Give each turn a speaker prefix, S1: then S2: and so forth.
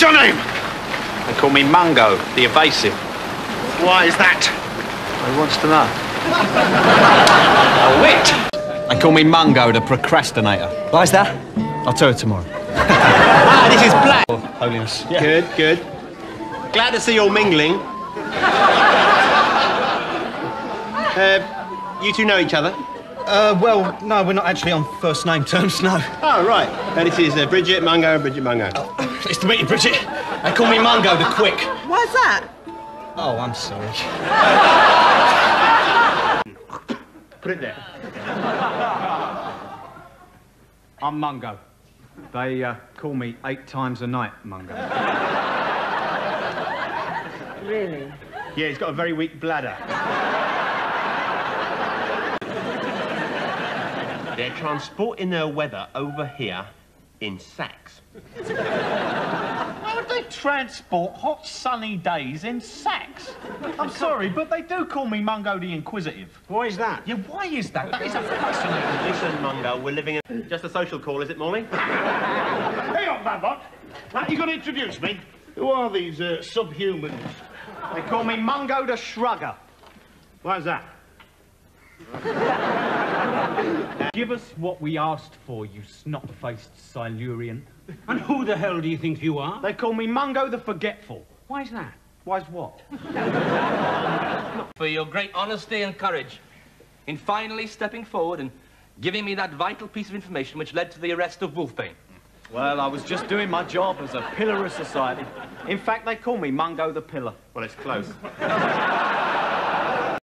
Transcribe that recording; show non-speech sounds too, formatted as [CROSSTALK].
S1: What's your name?
S2: They call me Mungo, the evasive.
S1: Why is that?
S2: Who wants to know? [LAUGHS] A wit. They call me Mungo, the procrastinator.
S3: Why's that?
S2: I'll tell you tomorrow. [LAUGHS]
S3: Ah, this is Blag.
S2: Holiness.
S4: Good, good. Glad to see you're mingling. [LAUGHS] uh, you two know each other?
S3: Uh, well, no, we're not actually on first name terms, no.
S4: Oh, right. Uh, this is uh, Bridget Mungo and Bridget Mungo.
S3: Pleased to meet you, Bridget. They call me Mungo the Quick.
S5: Why's that?
S3: Oh, I'm sorry.
S4: Put it there.
S2: I'm Mungo. They uh, call me eight times a night, Mungo.
S5: Really?
S4: Yeah, he's got a very weak bladder. They're transporting their weather over here in sacks.
S6: How would they transport hot sunny days in sacks? I'm sorry, but they do call me Mungo the Inquisitive.
S4: Why is that?
S6: Yeah, why is that? That is a [LAUGHS] fascinating...
S4: Listen, Mungo, we're living in... [LAUGHS] Just a social call, is it, Morley?
S1: Hey up, Badvoc. Now, you got to introduce me. Who are these uh, subhumans?
S6: They call me Mungo the Shrugger.
S1: Why's that? [LAUGHS]
S6: Give us what we asked for, you snot-faced Silurian.
S7: And who the hell do you think you are?
S6: They call me Mungo the Forgetful. Why's that? Why's what?
S8: for your great honesty and courage in finally stepping forward and giving me that vital piece of information which led to the arrest of Wolfbane.
S2: Well, I was just doing my job as a pillar of society. In fact, they call me Mungo the Pillar.
S4: Well, it's close. [LAUGHS]